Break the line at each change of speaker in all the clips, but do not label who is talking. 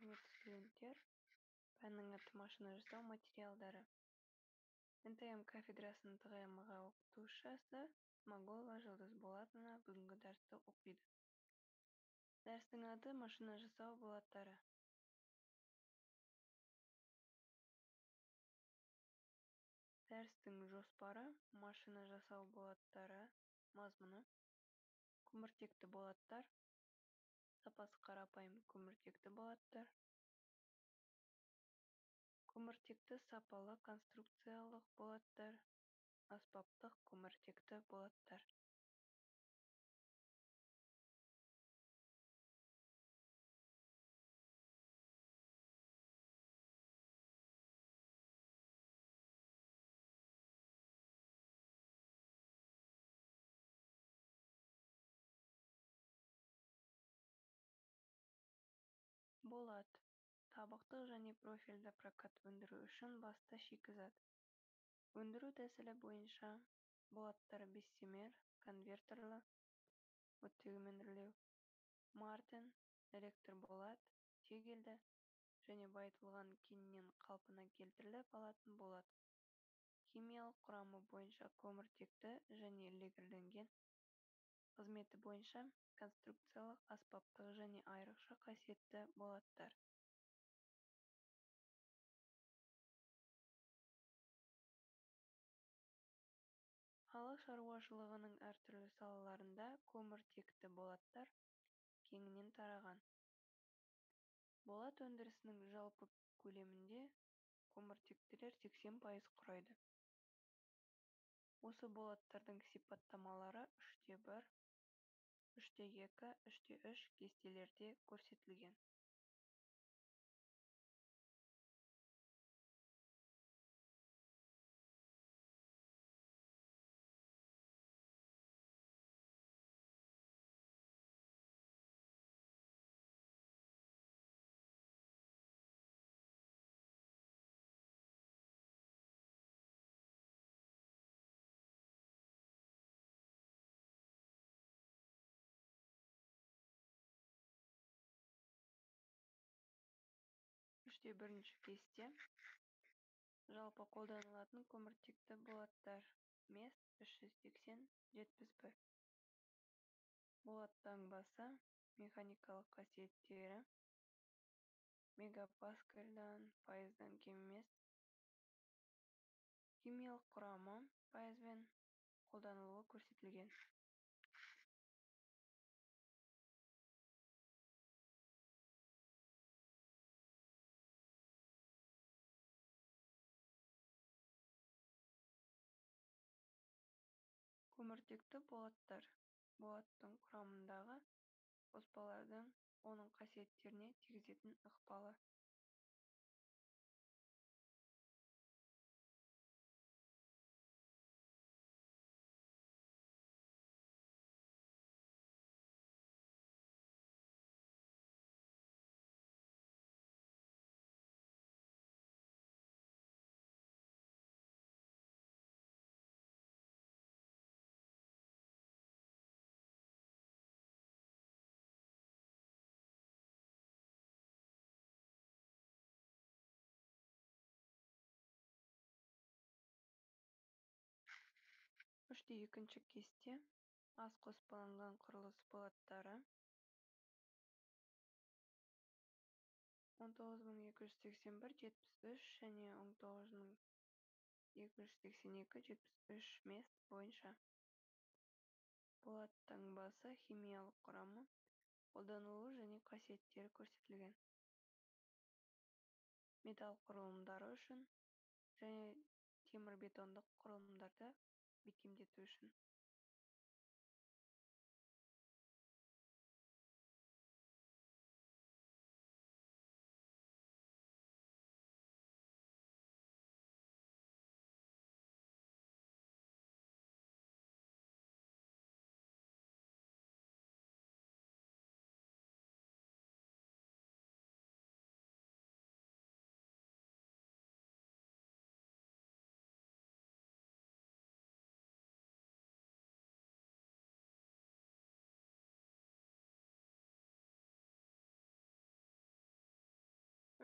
құрметті студенттер пәннің аты машина жасау материалдары нтм кафедрасының тғм ға оқытушысы смағұлова жұлдыз болатовна бүгінгі дәрісті оқиды дәрістің аты машина жасау болаттары дәрістің жоспары машина жасау болаттары мазмұны көміртекті болаттар сапасы қарапайым көміртекті болаттар. Көміртекті сапалы конструкциялық болаттар. Аспаптық көміртекті болаттар. Табықтық және профильді прокат өндіру үшін басты шикізат өндіру тәсілі бойынша болаттар бестемер конверторлы оттегімен үрлеу мартен электрболат тегелді және байытылған кеннен қалпына келтіріліп алынатын болат химиялық құрамы бойынша көміртекті және ілгерленген қызметі бойынша конструкциялық аспаптық және айрықша қасиетті болаттар шаруашылығының әртүрлі салаларында көміртекті болаттар кеңінен тараған. Болат өндірісінің жалпы көлемінде көміртектілер сексен пайыз құрайды. Осы болаттардың сипаттамалары үште бір үште екі үште үш кестелерде көрсетілген. Үште бірінші кесте. Жалпы қолданылатын көміртекті болаттар мес үш жүз сексен жетпіс бір. Болат таңбасы механикалық қасиеттері мегапаскальдан пайыздан кем емес. Химиялық құрамы пайызбен қолданылуы көрсетілген. Көміртекті болаттар. Болаттың құрамындағы қоспалардың оның қасиеттеріне тигізетін ықпалы. Екінші кесте аз қоспаланған құрылыс болаттары он тоғыз мың екі жүз сексен бір жетпіс үш және он тоғыз мың екі жүз сексен екі жетпіс үш мес бойынша болат таңбасы химиялық құрамы қолданылуы және қасиеттері көрсетілген металл құрылымдары үшін және темірбетондық құрылымдарды бекемдету үшін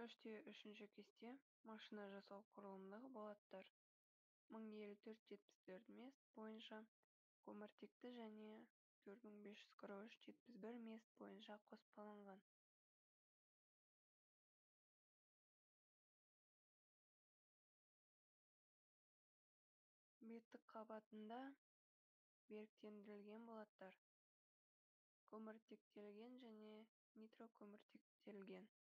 үште үшінші кесте машина жасау құрылымдық болаттар. мың елу төрт жетпіс төрт мест бойынша көміртекті және төрт мың бес жүз қырық үш жетпіс бір мест бойынша қоспаланған. Беттік қабатында беріктендірілген болаттар. Көміртектелген және нитрокөміртектелген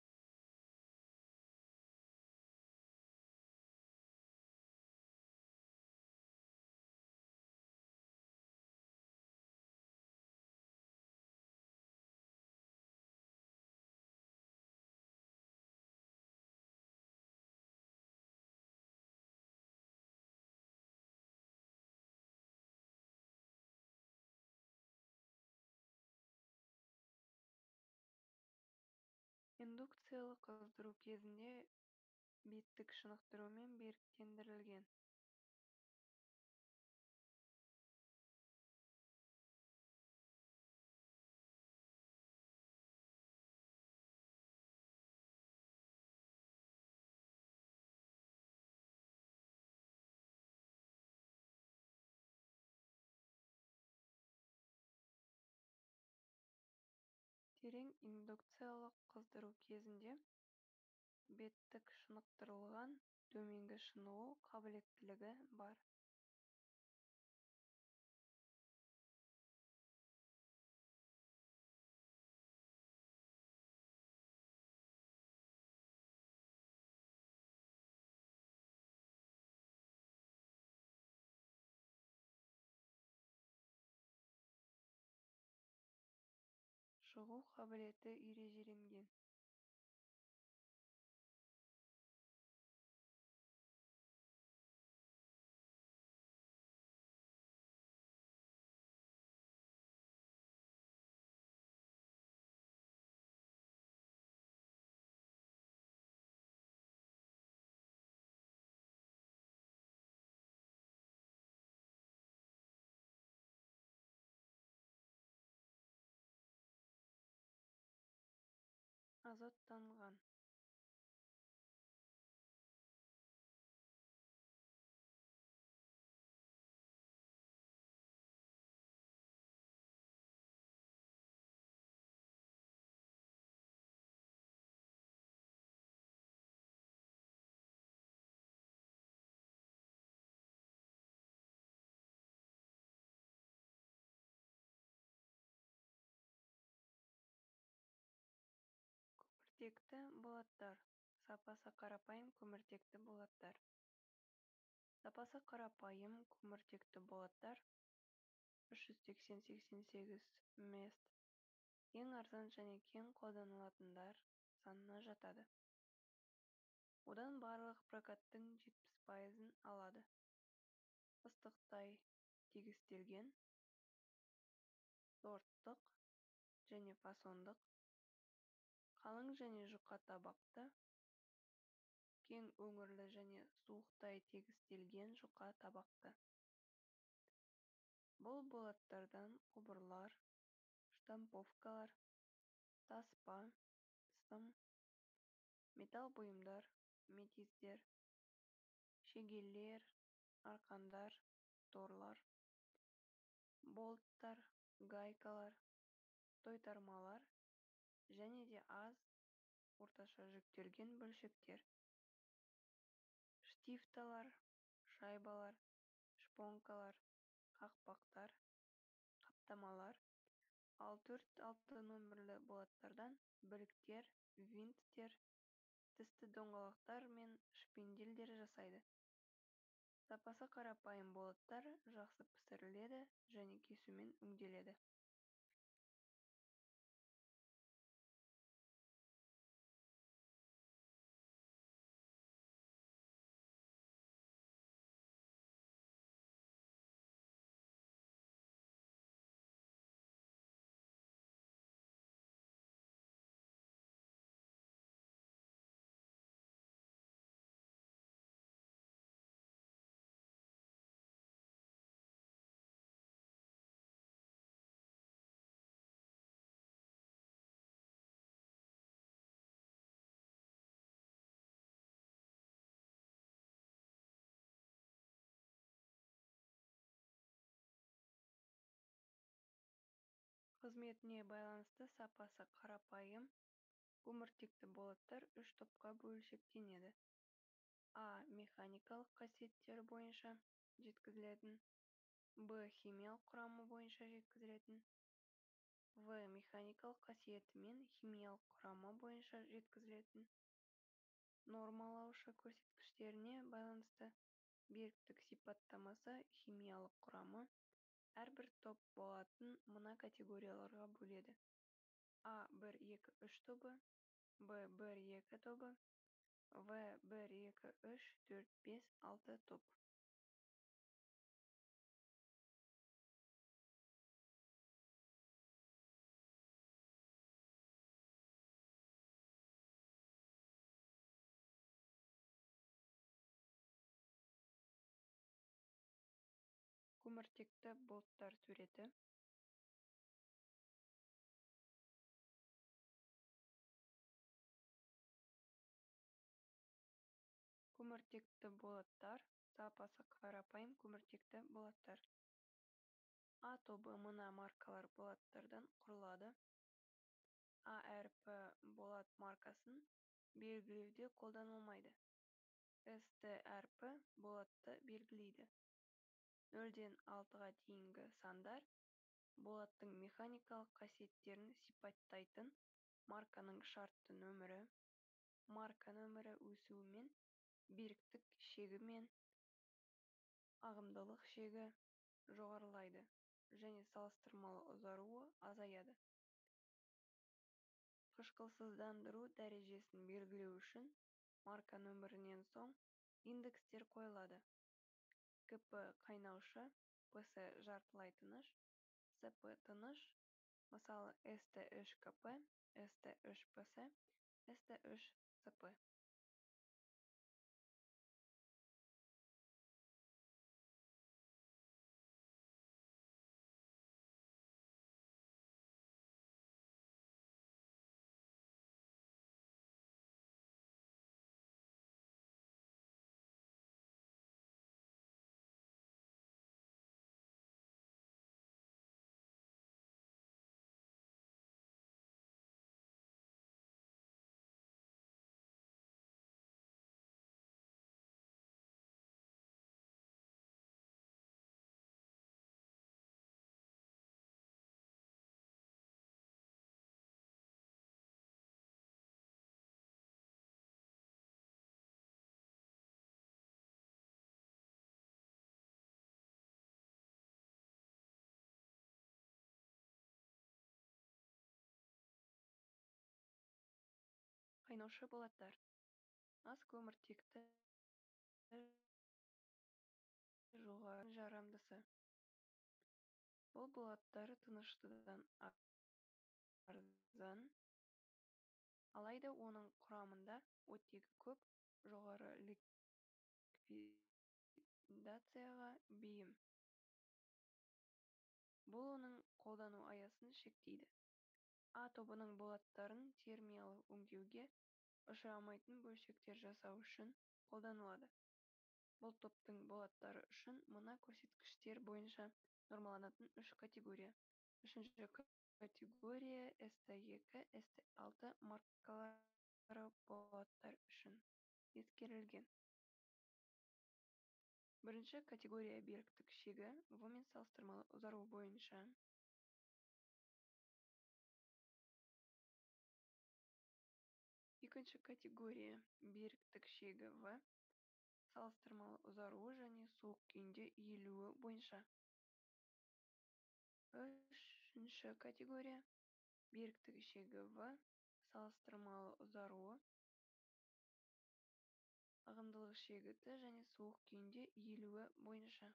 индукциялық қыздыру кезінде беттік шынықтырумен беріктендірілген терең индукциялық қыздыру кезінде беттік шынықтырылған төменгі шынығу қабілеттілігі бар. Шығу қабілеті ережеленген азат танылған көміртекті болаттар сапасы қарапайым көміртекті болаттар. Сапасы қарапайым көміртекті болаттар үш жүз сексен сексен сегіз мест. Ең арзан және кең қолданылатындар санына жатады. Одан барлық прокаттың жетпіс пайызын алады. Ыстықтай тегістелген сорттық және фасондық қалың және жұқа табақты кең өңірлі және суықтай тегістелген жұқа табақты. Бұл болаттардан құбырлар штамповкалар таспа сым металл бұйымдар метиздер шегелер арқандар торлар болттар гайкалар тойтармалар және де аз орташа жүктелген бөлшектер. Штифталар шайбалар шпонкалар қақпақтар қаптамалар ал төрт алты нөмірлі болаттардан біліктер винттер тісті доңғалақтар мен шпинделдер жасайды. Сапасы қарапайым болаттар жақсы пісіріледі және кесумен өңделеді. Қызметіне байланысты сапасы қарапайым көміртекті болаттар үш топқа бөлшектенеді а. Механикалық қасиеттері бойынша жеткізілетін. В химиялық құрамы бойынша жеткізілетін. В. Механикалық қасиеті мен химиялық құрамы бойынша жеткізілетін. Нормалаушы көрсеткіштеріне байланысты беріктік сипаттамасы химиялық құрамы әрбір топ болатын мына категорияларға бөледі. А бір екі үш тобы в бір екі тобы в бір екі үш төрт бес алты топ. Көміртекті болттар суреті көміртекті болаттар сапасы қарапайым көміртекті болаттар. А тобы мына маркалы болаттардан құралады а әрпі болат маркасын белгілеуде қолданылмайды. Ст әрпі болатты белгілейді. Нөлден алтыға дейінгі сандар болаттың механикалық қасиеттерін сипаттайтын марканың шартты нөмірі марка нөмірі өсуімен беріктік шегі мен ағымдылық шегі жоғарылайды және салыстырмалы ұзаруы азаяды. Қышқылсыздандыру дәрежесін белгілеу үшін марка нөмірінен соң индекстер қойылады. Кп қайнаушы пс жартылай тыныш сп тыныш мысалы ст үш кп ст үш пс ст үш сп қайнаушы болаттар аз көміртекті жоғары жарамдысы бұл болаттар тыныштыдан арзан. Алайда оның құрамында оттегі көп жоғары ликвидацияға бейім. Бұл оның қолдану аясын шектейді. А тобының болаттарын термиялық өңдеуге ұшырамайтын бөлшектер жасау үшін қолданылады. Бұл топтың болаттары үшін мына көрсеткіштер бойынша нормаланатын үш категория. Үшінші категория ст екі ст алты маркалы болаттар үшін ескерілген. Бірінші категория беріктік шегі. В мен салыстырмалы ұзару бойынша екінші категория беріктік шегі в салыстырмалы ұзаруы және суық күйінде иілуі бойынша үшінші категория беріктік шегі в салыстырмалы ұзаруы ағымдылық шегі т және суық күйінде иілуі бойынша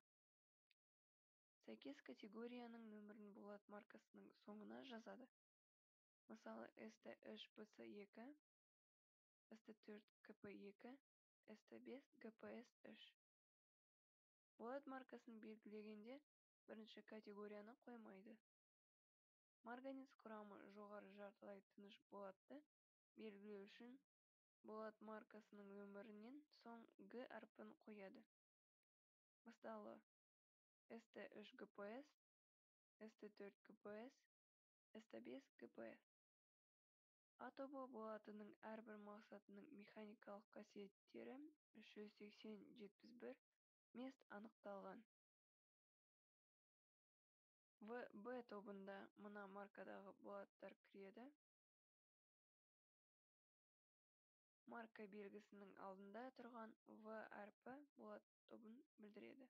сәйкес категорияның нөмірін болат маркасының соңына жазады. Мысалы ст үш пс екі ст төрт кп екі ст бес гпс үш болат маркасын белгілегенде бірінші категорияны қоймайды. Марганец құрамы жоғары жартылай тыныш болатты белгілеу үшін болат маркасының нөмірінен соң г әрпін қояды. Мысалы ст үш гпс ст төрт гпс стбес гпс а тобы болатының әрбір мақсатының механикалық қасиеттері үш жүз сексен жетпіс бір мест анықталған. В в тобында мына маркадағы болаттар кіреді. Марка белгісінің алдында тұрған в әрпі болат тобын білдіреді.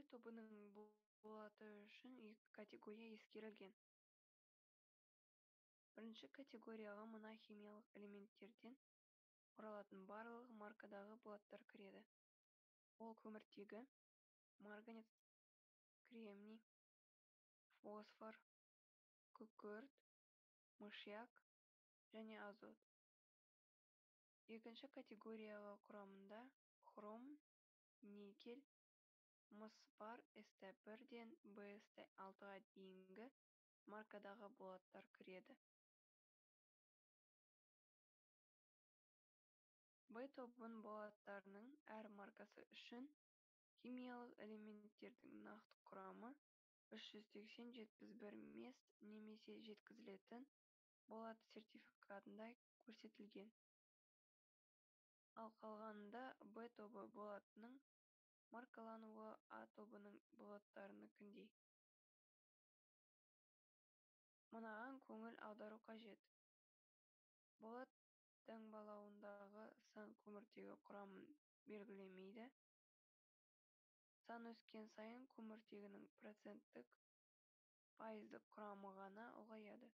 В тобының үшін екі категория ескерілген бірінші категорияға мына химиялық элементтерден құралатын барлық маркадағы болаттар кіреді. Ол көміртегі марганец кремний фосфор күкірт мышьяк және азот. Екінші категорияға құрамында хром никель мыс бар ст бірден бст алтыға дейінгі маркадағы болаттар кіреді. в тобының болаттарының әр маркасы үшін химиялық элементтердің нақты құрамы үш жүз сексен жетпіс бір мест немесе жеткізілетін болат сертификатында көрсетілген. Ал қалғанында в тобы болатының маркалануы а тобының болаттарыныкіндей мынаған көңіл аудару қажет. Болат таңбалауындағы сан көміртегі құрамын белгілемейді. Сан өскен сайын көміртегінің проценттік пайыздық құрамы ғана ұлғаяды.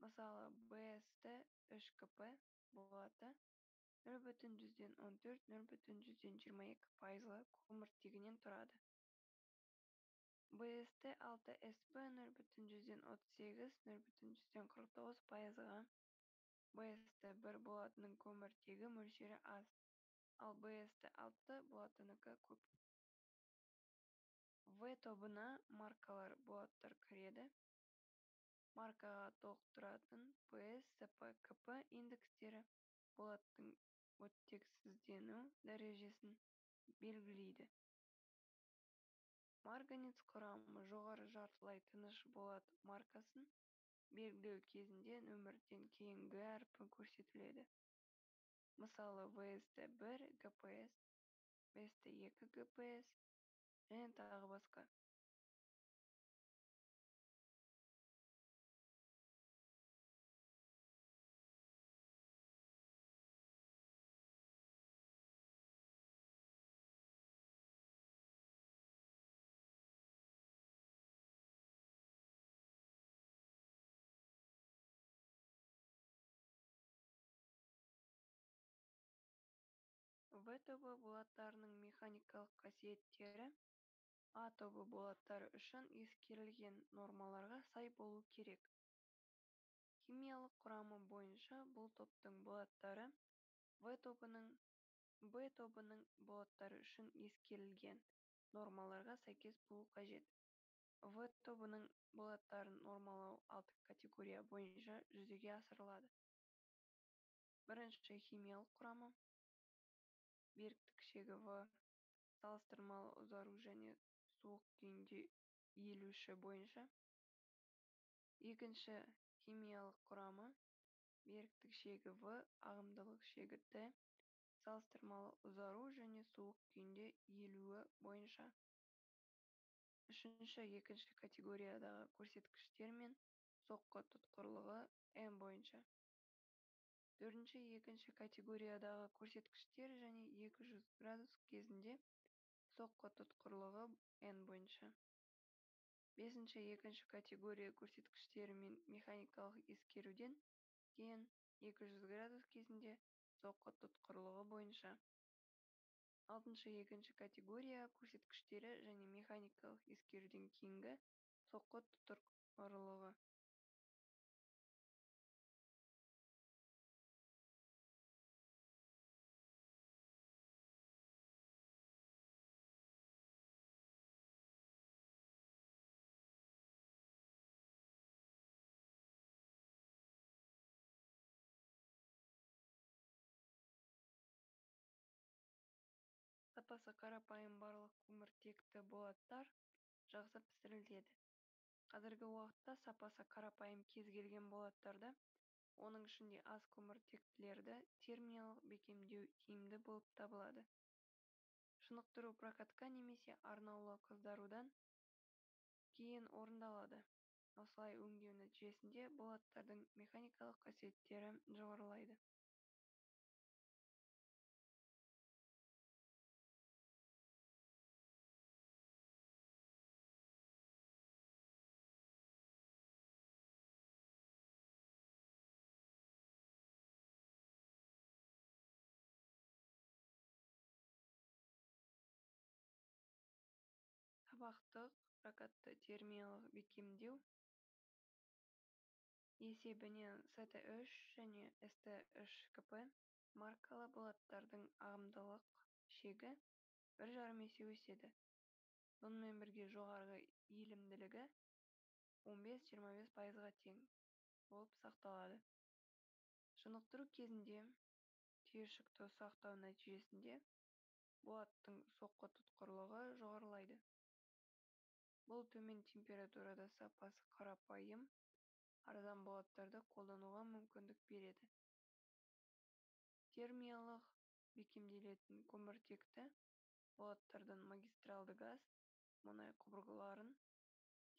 Мысалы бст үш кп болаты нөл бүтін жүзден он төрт нөл бүтін жүзден жиырма екі пайызға көміртегінен тұрады. Бст алты сп нөл бүтін жүзден отыз сегіз нөл бүтін жүзден қырық тоғыз пайызға. Бст бір болатының көміртегі мөлшері аз ал бст алты болатынікі көп. В тобына маркалы болаттар кіреді. Маркаға толықтыратын ps сп кп индекстері болаттың оттексіздену дәрежесін белгілейді. Марганец құрамы жоғары жартылай тыныш болат маркасын белгілеу кезінде нөмірден кейінгі әрпі көрсетіледі. Мысалы вст бір гпс вст екі гпс және тағы басқа. В тобы болаттарының механикалық қасиеттері а тобы болаттары үшін ескерілген нормаларға сай болу керек. Химиялық құрамы бойынша бұл топтың болаттары в тобының в тобының болаттары үшін ескерілген нормаларға сәйкес болуы қажет. В тобының болаттарын нормалау алты категория бойынша жүзеге асырылады. Бірінші химиялық құрамы. Беріктік шегі в салыстырмалы ұзару және суық күйінде иілуші бойынша екінші химиялық құрамы беріктік шегі в ағымдылық шегі т салыстырмалы ұзару және суық күйінде иілуі бойынша. Үшінші екінші категориядағы көрсеткіштер мен соққы тұтқырлығы м бойынша. Төртінші екінші категориядағы көрсеткіштер және екі жүз градус кезінде соққы тұтқырлығы н бойынша. Бесінші екінші категория көрсеткіштері мен механикалық ескеруден кейін екі жүз градус кезінде соққы тұтқырлығы бойынша. Алтыншы екінші категория көрсеткіштері және механикалық ескеруден кейінгі соққы тұтқырлығы. Қарапайым барлық көміртекті болаттар жақсы пісіріледі қазіргі уақытта сапасы қарапайым кез келген болаттарды оның ішінде аз көміртектілерді термиялық бекемдеу тиімді болып табылады. Шынықтыру прокатка немесе арнаулы қыздырудан кейін орындалады. Осылай өңдеу нәтижесінде болаттардың механикалық қасиеттері жоғарылайды. Сабақтық прокатты термиялық бекемдеу есебінен ст үш және ст үш кп маркалы болаттардың ағымдылық шегі бір жарым есе өседі. Сонымен бірге жоғарғы иілімділігі он бес жиырма бес пайызға тең болып сақталады. Шынықтыру кезінде түйіршікті ұсақтау нәтижесінде болаттың соққы тұтқырлығы жоғарылайды. Бұл төмен температурада сапасы қарапайым арзан болаттарды қолдануға мүмкіндік береді. Термиялық бекемделетін көміртекті болаттардан магистралды газ мұнай құбырларын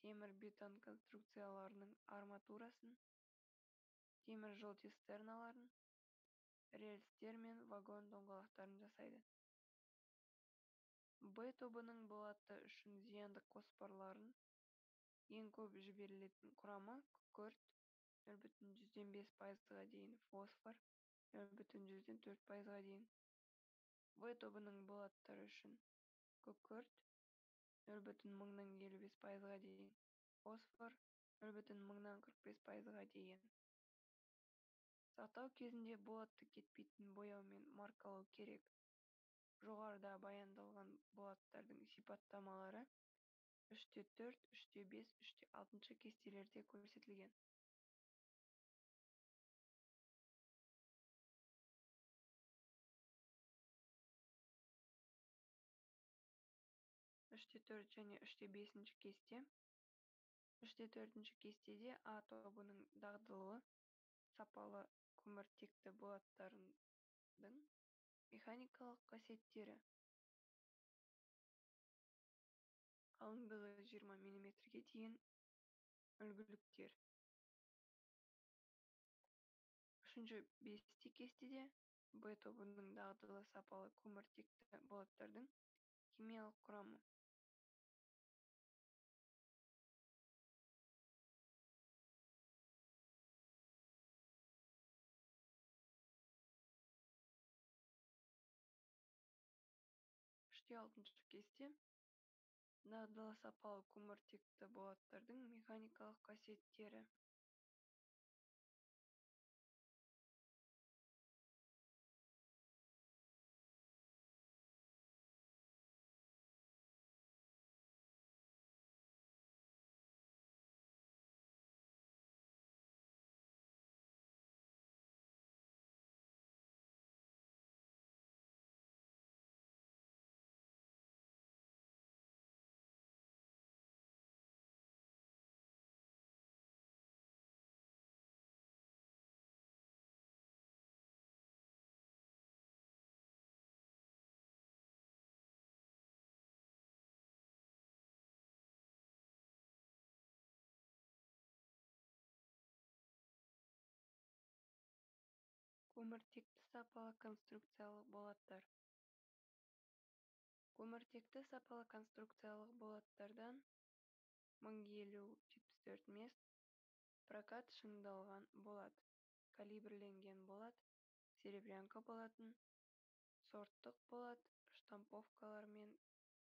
темір бетон конструкцияларының арматурасын темір жол цистерналарын рельстер мен вагон доңғалақтарын жасайды. В тобының болаты үшін зиянды қоспалардың ең көп жіберілетін құрамы күкірт нөл бүтін жүзден бес пайызға дейін фосфор нөл бүтін жүзден төрт пайызға дейін. В тобының болаттары үшін күкірт нөл бүтін мыңнан елу бес пайызға дейін фосфор нөл бүтін мыңнан қырық бес пайызға дейін. Сақтау кезінде болатты кетпейтін бояумен маркалау керек. Жоғарыда баяндалған болаттардың сипаттамалары үште төрт үште бес үште алтыншы кестелерде көрсетілген. үште төрт және үште бесінші кесте. Үште төртінші кестеде а тобының дағдылы сапалы көміртекті болаттардың механикалық қасиеттері қалыңдығы жиырма миллиметрге дейін үлгіліктер. Үшінші бесте кестеде в тобының дағдылы сапалы көміртекті болаттардың химиялық құрамы. Алтыншы кесте дағдылы сапалы көміртекті болаттардың механикалық қасиеттері. Көміртекті сапалы конструкциялық болаттар. Көміртекті сапалы конструкциялық болаттардан мың елу жетпіс төрт мест прокат шыңдалған болат калибрленген болат серебрянка болатын сорттық болат штамповкалар мен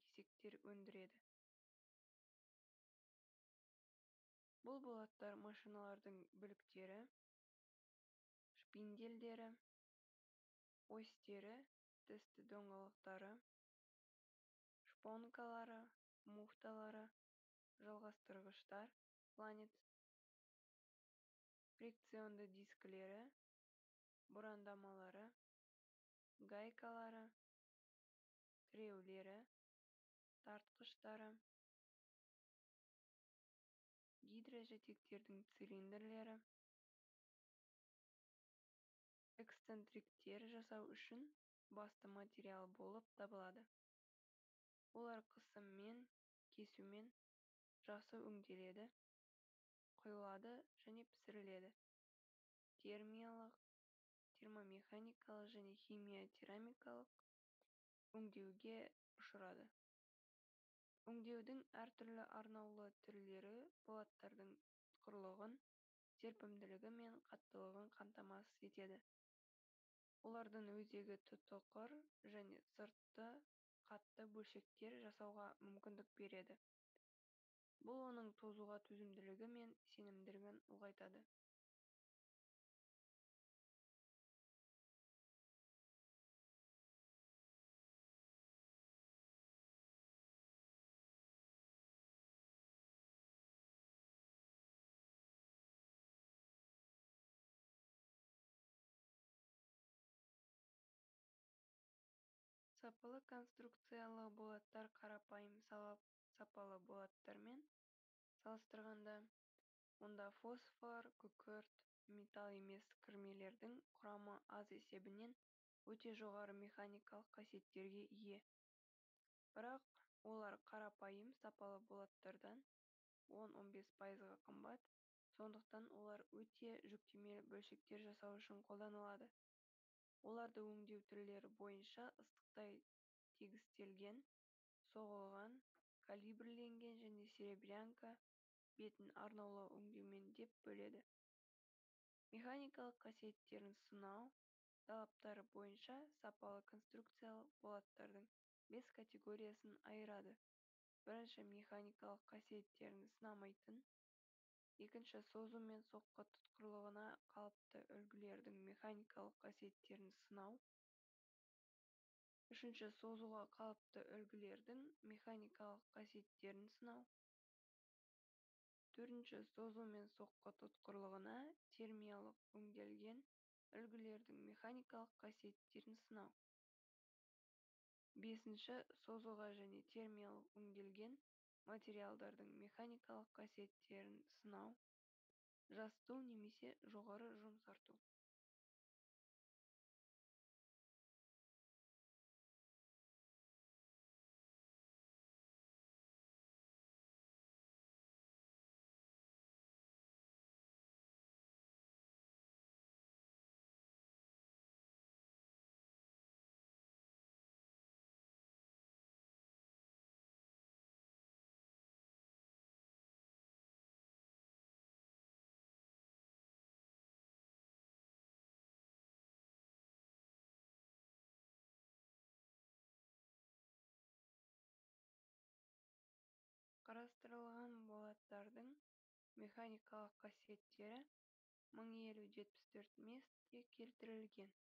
кесектер өндіреді. Бұл болаттар машиналардың біліктері шпинделдері осьтері тісті доңғалақтары шпонкалары муфталары жалғастырғыштар фланец фрикционды дискілері бұрандамалары гайкалары тіреулері тартқыштары гидрожетектердің цилиндрлері эксцентриктер жасау үшін басты материал болып табылады. Олар қысыммен кесумен жақсы өңделеді құйылады және пісіріледі. Термиялық термомеханикалық және химия өңдеуге ұшырады. Өңдеудің әр түрлі арнаулы түрлері болаттардың ұтқырлығын серпімділігі мен қаттылығын қамтамасыз етеді. Олардың өзегі тұтықыр және сырты қатты бөлшектер жасауға мүмкіндік береді. Бұл оның тозуға төзімділігі мен сенімділігін ұлғайтады. Сапалы конструкциялы болаттар қарапайым сапалы болаттармен салыстырғанда онда фосфор күкірт металл емес кірмелердің құрамы аз есебінен өте жоғары механикалық қасиеттерге ие. Бірақ олар қарапайым сапалы болаттардан он он бес пайызға қымбат сондықтан олар өте жүктемелі бөлшектер жасау үшін қолданылады. Оларды өңдеу түрлері бойынша тегістелген соғылған калибрленген және серебрянка бетін арнаулы өңдеумен деп бөледі. Механикалық қасиеттерін сынау талаптары бойынша сапалы конструкциялы болаттардың бес категориясын айырады. Бірінші механикалық қасиеттерін сынамайтын екінші созу мен соққы тұтқырлығына қалыпты үлгілердің механикалық қасиеттерін сынау. Үшінші созуға қалыпты үлгілердің механикалық қасиеттерін сынау. Төртінші созу мен соққы тұтқырлығына термиялық өңделген үлгілердің механикалық қасиеттерін сынау. Бесінші созуға және термиялық өңделген материалдардың механикалық қасиеттерін сынау. Жасыту немесе жоғары жұмсарту. Механикалық қасиеттері мың елу жетпіс келтірілген.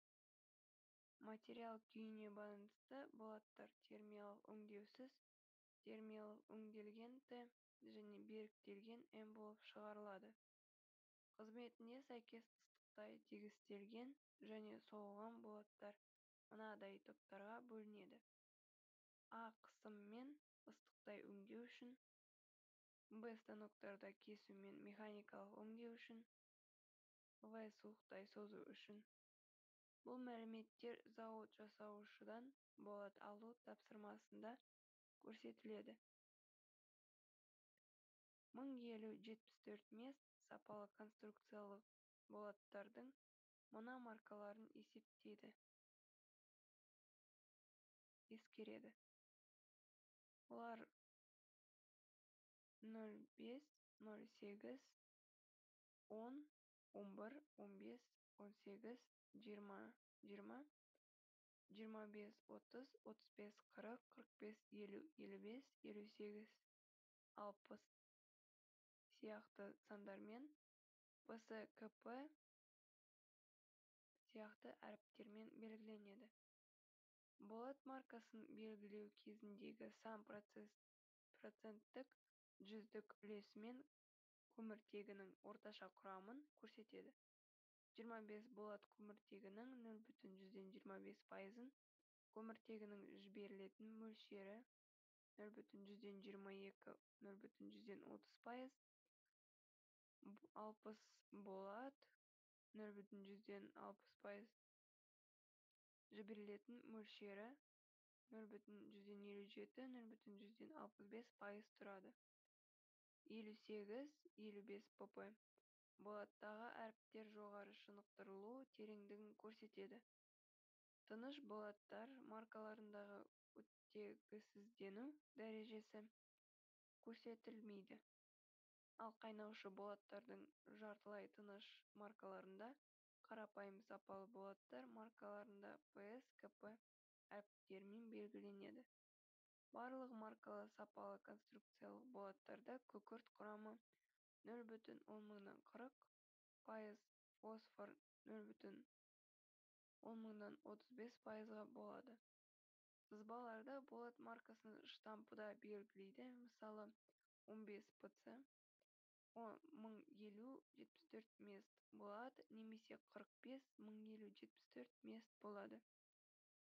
Материал күйіне байланысты болаттар термиялық өңдеусіз термиялық өңделген т және беріктелген м болып шығарылады. Қызметіне сәйкес ыстықтай тегістелген және соғылған болаттар мынадай топтарға бөлінеді. А қысыммен ыстықтай өңдеу үшін в станоктарда кесу мен механикалық өңдеу үшін в суықтай созу үшін бұл мәліметтер зауыт жасаушыдан болат алу тапсырмасында көрсетіледі мың елу жетпіс төрт мест сапалы конструкциялық болаттардың мына маркаларын есептейді ескереді. Олар нөл бес нөл сегіз он он бір он бес он сегіз жиырма жиырма жиырма бес отыз отыз бес қырық қырық бес елу елу бес елу сегіз. Алпыс сияқты сандармен бс кп сияқты әріптермен белгіленеді. Болат маркасын белгілеу кезіндегі сан проценттік жүздік үлесімен көміртегінің орташа құрамын көрсетеді. жиырма бес болат көміртегінің нөл бүтін жүзден жиырма бес пайызын көміртегінің жіберілетін мөлшері нөл бүтін жүзден жиырма екі нөл бүтін жүзден отыз пайыз алпыс болат нөл бүтін жүзден алпыс пайыз жіберілетін мөлшері нөл бүтін жүзден елу жеті нөл бүтін жүзден алпыс бес пайыз тұрады. Елу сегіз елу бес pp болаттағы әріптер жоғары шынықтырылу тереңдігін көрсетеді. Тыныш болаттар маркаларындағы оттегісіздену дәрежесі көрсетілмейді. Ал қайнаушы болаттардың жартылай тыныш маркаларында қарапайым сапалы болаттар маркаларында ps кп әріптерімен белгіленеді. Барлық маркалы сапалы конструкциялық болаттарда күкірт құрамы нөл бүтін он мыңнан қырық пайыз фосфор нөл бүтін он мыңнан отыз бес пайызға болады. Сызбаларда болат маркасын штампыда белгілейді. Мысалы он бес пц мың елу жетпіс төрт мест болады немесе қырық бес мың елу жетпіс төрт мест болады.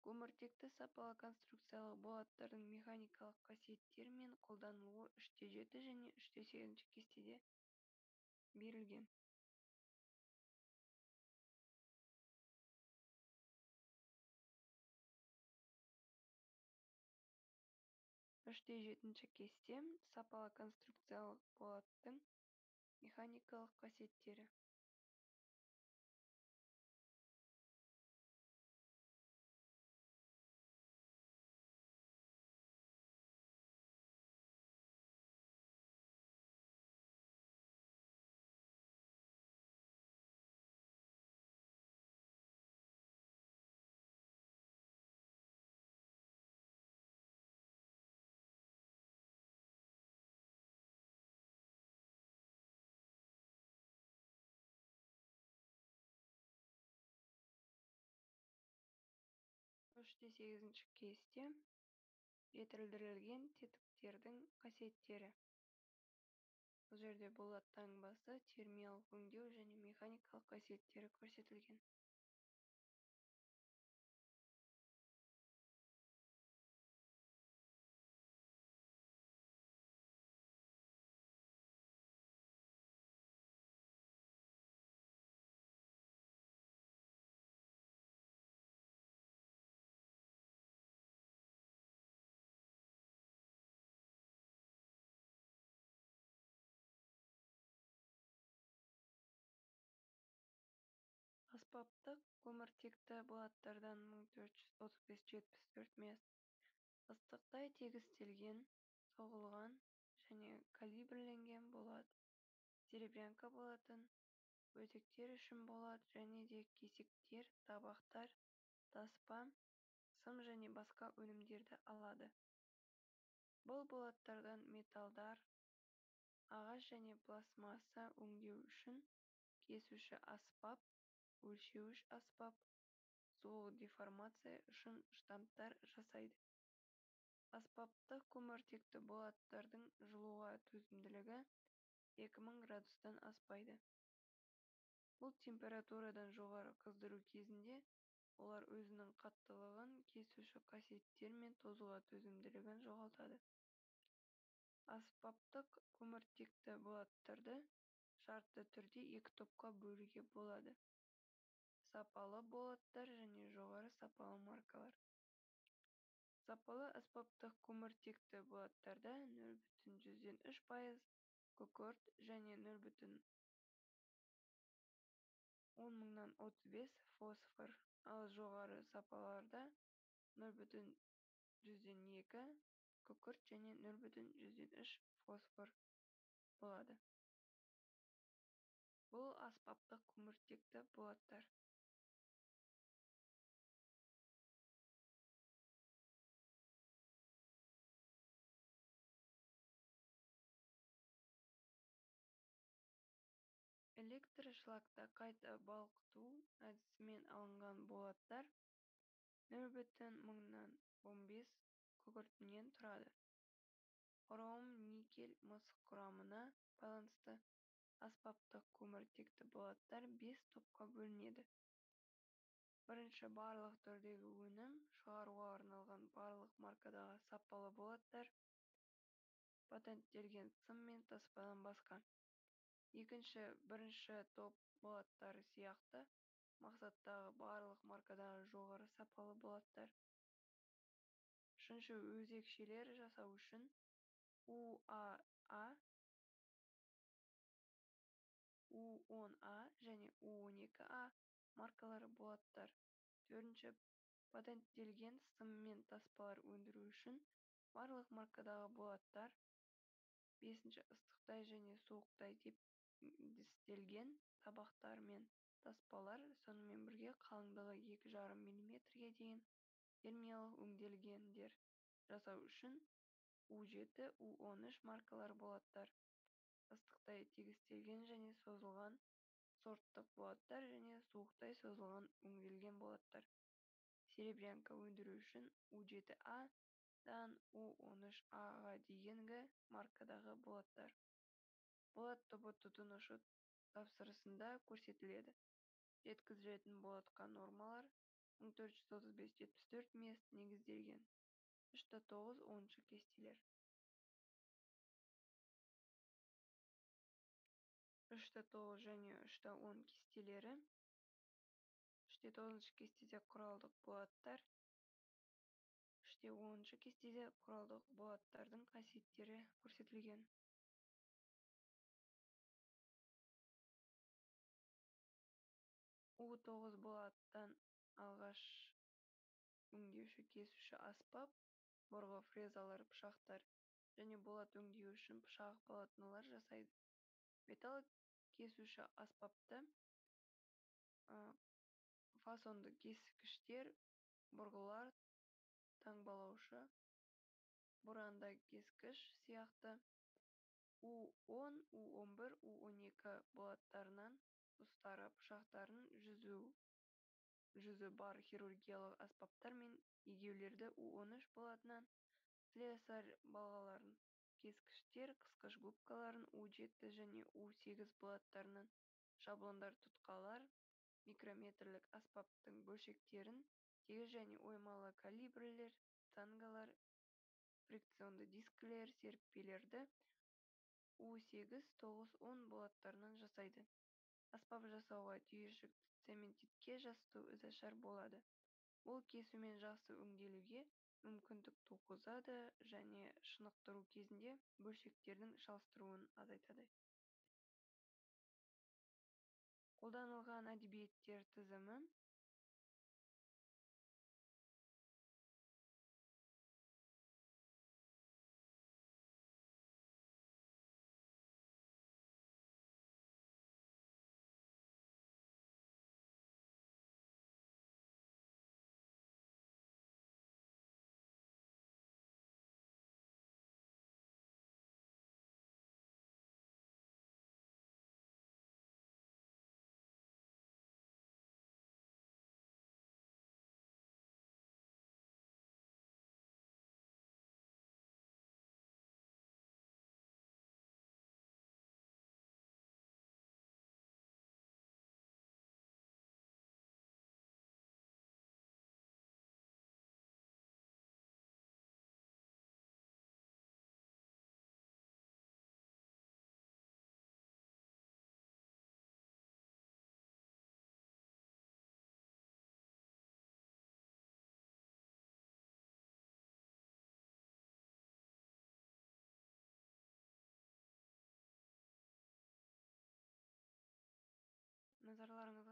Көміртекті сапалы конструкциялық болаттардың механикалық қасиеттері мен қолданылуы үште жеті және үште сегізінші кестеде берілген. Үште жетінші кесте сапалы конструкциялық болаттың механикалық қасиеттері. Үште сегізінші кесте жетілдірілген тетіктердің қасиеттері. Бұл жерде болат таңбасы термиялық өңдеу және механикалық қасиеттері көрсетілген. Көміртекті болаттардан мың төрт жүз отыз бес жетпіс төрт мест ыстықтай тегістелген соғылған және калибрленген болат серебрянка болатын өтектер үшін болат және де кесектер табақтар таспа сым және басқа өнімдерді алады. Бұл болаттардан металдар ағаш және пластмасса өңдеу үшін кесуші аспап өлшеуіш аспап суық деформация үшін штамптар жасайды. Аспаптық көміртекті болаттардың жылуға төзімділігі екі мың градустан аспайды. Бұл температурадан жоғары қыздыру кезінде олар өзінің қаттылығын кесуші қасиеттері мен тозуға төзімділігін жоғалтады. Аспаптық көміртекті болаттарды шартты түрде екі топқа бөлуге болады. Сапалы болаттар және жоғары сапалы маркалар. Сапалы аспаптық көміртекті болаттарда нөл бүтін жүзден үш пайыз күкірт және нөл бүтін он мыңнан отыз бес фосфор. Ал жоғары сапаларда нөл бүтін жүзден күкірт және нөл бүтін жүзден үш фосфор болады. Бұл аспаптық көміртекті болаттар. Электршлакта қайта балқыту әдісімен алынған болаттар нөл бүтін мыңнан он бес күкіртінен тұрады. Хром никель мыс құрамына байланысты аспаптық көміртекті болаттар бес топқа бөлінеді. Бірінші барлық түрдегі өнім шығаруға арналған барлық маркадағы сапалы болаттар патенттелген сым мен таспадан басқа. Екінші бірінші топ болаттар сияқты мақсаттағы барлық маркадағы жоғары сапалы болаттар. Үшінші өзекшелер жасау үшін уаа у он а және у он екі а маркалы болаттар. Төртінші патенттелген сым мен таспалар өндіру үшін барлық маркадағы болаттар. Бесінші ыстықтай және суықтай тегістелген табақтар мен таспалар сонымен бірге қалыңдығы екі жарым миллиметрге дейін термиялық өңделгендер жасау үшін у жеті у он үш маркалы болаттар. Ыстықтай тегістелген және созылған сорттық болаттар және суықтай созылған өңделген болаттар. Серебрянка өндіру үшін у жеті а дан у он үш а ға дейінгі маркадағы болаттар. Болат тобы тұтынушы тапсырысында көрсетіледі жеткізілетін болатқа нормалар мың төрт жүз отыз бес жетпіс төрт мес негізделген үш те тоғыз оныншы кестелер үш те тоғыз және үш те он кестелері үш те тоғызыншы кестеде құралдық болаттар үш те оныншы кестеде құралдық болаттардың қасиеттері көрсетілген у тоғыз болаттан алғаш өңдеуші кесуші аспап бұрғы фрезалар пышақтар және болат өңдеу үшін пышақ полотнолар жасайды металл кесуші аспапты фасонды кескіштер бұрғылар таңбалаушы бұрандакескіш сияқты у он у он бір у он екі болаттарынан тұстары пышақтардың жүзі бар хирургиялық аспаптар мен егеулерді у он үш болатынан слесарь балғаларын кескіштер қысқыш губкаларын у жеті және у сегіз болаттарынан шаблондар тұтқалар микрометрлік аспаптың бөлшектерін тегіс және оймалы калибрлер тангалар фрикционды дискілер серіппелерді у сегіз тоғыз он болаттарынан жасайды. Аспап жасауға түйіршікті цементитке жасыту ізашар болады. Бұл кесумен жақсы өңделуге мүмкіндік туғызады және шынықтыру кезінде бөлшектердің шалыстыруын азайтады. Қолданылған әдебиеттер тізімі назарларыңызға